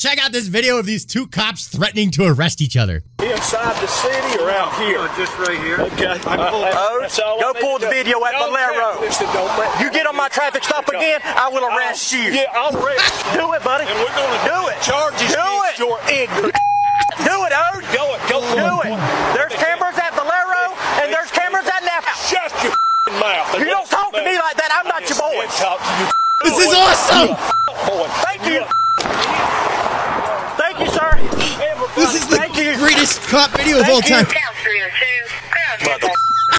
Check out this video of these two cops threatening to arrest each other. Inside the city or out here? Oh, just right here. Okay. Uh, oh, That's all I go need pull to the do. video at Don't Valero. tell- listen, don't let- You get on my traffic stop again, I will arrest you. Yeah, I'll arrest you. Do it, buddy. And we're gonna do it. Charges Do against it. your ignorance. Do it, Ode. Go it. Go for Do it. it. There's cameras at Valero and there's cameras at Napa. Shut your mouth. You don't talk to me like that. I'm not your boy. Talk to you. This is awesome! Boy. Thank you. Thank you, sir. This is the Thank you. Greatest cop video of all time.